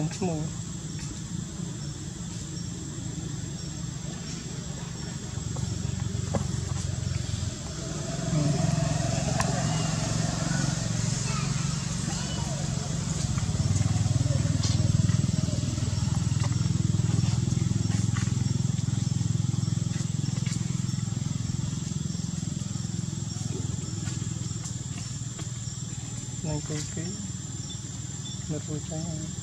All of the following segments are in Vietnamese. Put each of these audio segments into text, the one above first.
đường ឈ្មោះនឹងគូគេនៅពូចា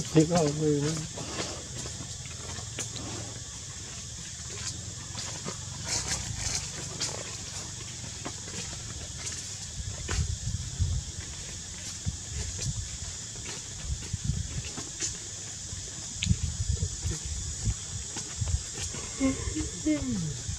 배가 안 보이네. 음.